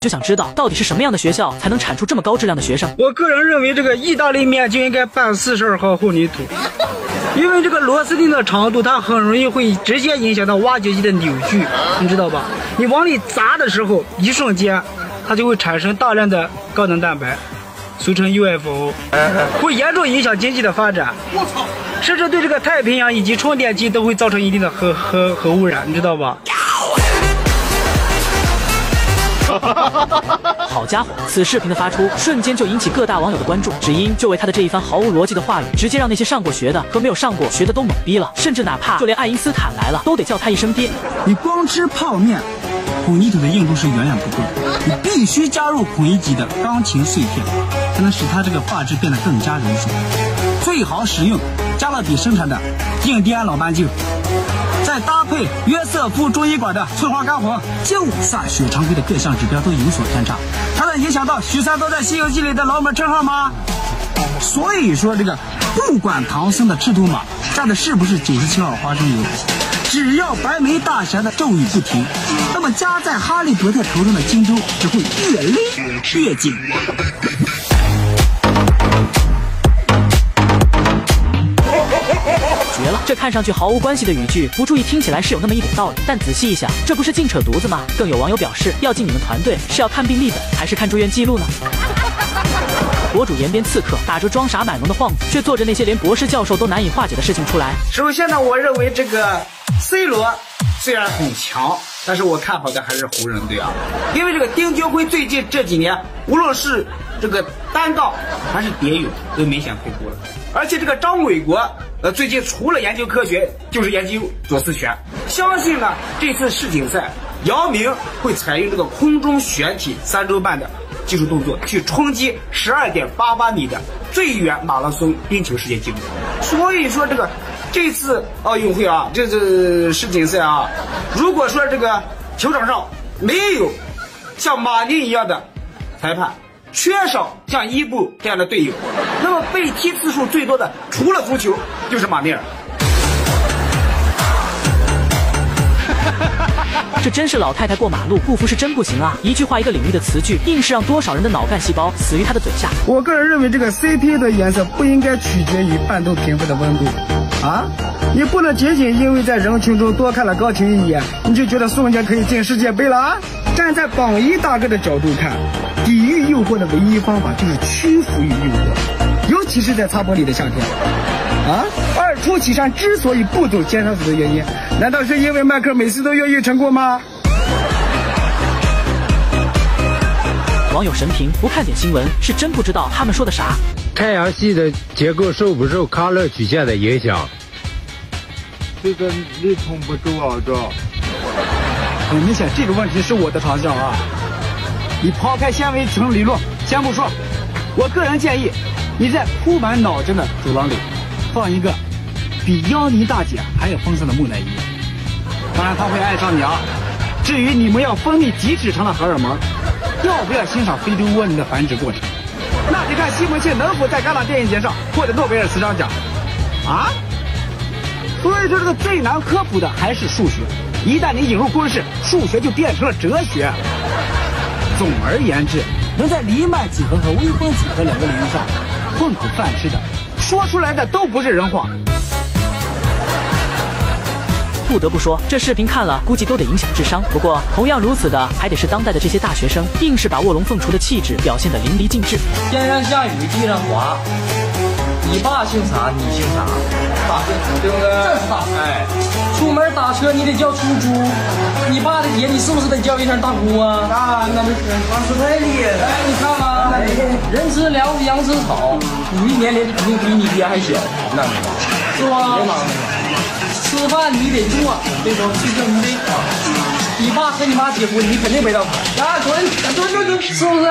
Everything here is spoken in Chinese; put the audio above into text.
就想知道到底是什么样的学校才能产出这么高质量的学生？我个人认为，这个意大利面就应该拌四十二号混凝土，因为这个螺丝钉的长度，它很容易会直接影响到挖掘机的扭矩，你知道吧？你往里砸的时候，一瞬间，它就会产生大量的高能蛋白，俗称 UFO，会严重影响经济的发展。我操！甚至对这个太平洋以及充电器都会造成一定的核核核污染，你知道吧？好家伙，此视频的发出瞬间就引起各大网友的关注，只因就为他的这一番毫无逻辑的话语，直接让那些上过学的和没有上过学的都懵逼了，甚至哪怕就连爱因斯坦来了，都得叫他一声爹。你光吃泡面，混凝土的硬度是远远不够的，你必须加入孔乙己的钢琴碎片，才能使它这个画质变得更加柔顺。最好使用加勒比生产的印第安老斑鸠。再搭配约瑟夫中医馆的翠花干红，就算血常规的各项指标都有所偏差，它能影响到许三多在《西游记》里的老马称号吗？所以说，这个不管唐僧的赤兔马蘸的是不是九十七号花生油，只要白眉大侠的咒语不停，那么夹在哈利波特头上的荆州只会越勒越紧。这看上去毫无关系的语句，不注意听起来是有那么一点道理，但仔细一想，这不是净扯犊子吗？更有网友表示，要进你们团队是要看病历本还是看住院记录呢？博主延边刺客打着装傻卖萌的幌子，却做着那些连博士教授都难以化解的事情出来。首先呢，我认为这个 C 罗虽然很强，但是我看好的还是湖人队啊，因为这个丁俊晖最近这几年，无论是这个单杠还是蝶泳，都明显退步了，而且这个张伟国。呃，最近除了研究科学，就是研究左思拳。相信呢，这次世锦赛，姚明会采用这个空中悬体三周半的技术动作，去冲击十二点八八米的最远马拉松冰球世界纪录。所以说，这个这次奥运会啊，这次世锦赛啊，如果说这个球场上没有像马宁一样的裁判。缺少像伊布这样的队友，那么被踢次数最多的，除了足球，就是马内尔。这真是老太太过马路不服是真不行啊！一句话一个领域的词句，硬是让多少人的脑干细胞死于他的嘴下。我个人认为，这个 CP 的颜色不应该取决于半透屏幕的温度啊！你不能仅仅因为在人群中多看了高清一眼，你就觉得宋江可以进世界杯了啊！站在榜一大哥的角度看。抵御诱惑的唯一方法就是屈服于诱惑，尤其是在擦玻璃的夏天。啊，二出祁山之所以不走尖沙咀的原因，难道是因为迈克每次都越狱成功吗？网友神评不看点新闻是真不知道他们说的啥。太阳系的结构受不受康乐曲线的影响？这个力通不周啊，这。很明显，这个问题是我的长项啊。你抛开纤维层理论先不说，我个人建议你在铺满脑筋的走廊里放一个比妖妮大姐还要丰盛的木乃伊，当然他会爱上你啊。至于你们要分泌几尺长的荷尔蒙，要不要欣赏非洲蜗牛的繁殖过程，那得看西门庆能否在戛纳电影节上获得诺贝尔词章奖啊。所以说这个最难科普的还是数学，一旦你引入公式，数学就变成了哲学。总而言之，能在黎曼几何和微分几何两个领域上混口饭吃的，说出来的都不是人话。不得不说，这视频看了估计都得影响智商。不过，同样如此的还得是当代的这些大学生，硬是把卧龙凤雏的气质表现得淋漓尽致。天上下雨地上滑，你爸姓啥？你姓啥？大对不对？这是大哎。出门打车你得叫出租，你爸的爹你是不是得叫一声大姑啊？啊，那不是那是太厉害！哎，你看啊，人吃粮食羊吃草，你的年龄肯定比你爹还小，那没法是吧？吃饭你得做，别说去这你得啊。你爸和你妈结婚，你肯定没到。啊，滚，滚滚滚，是不是？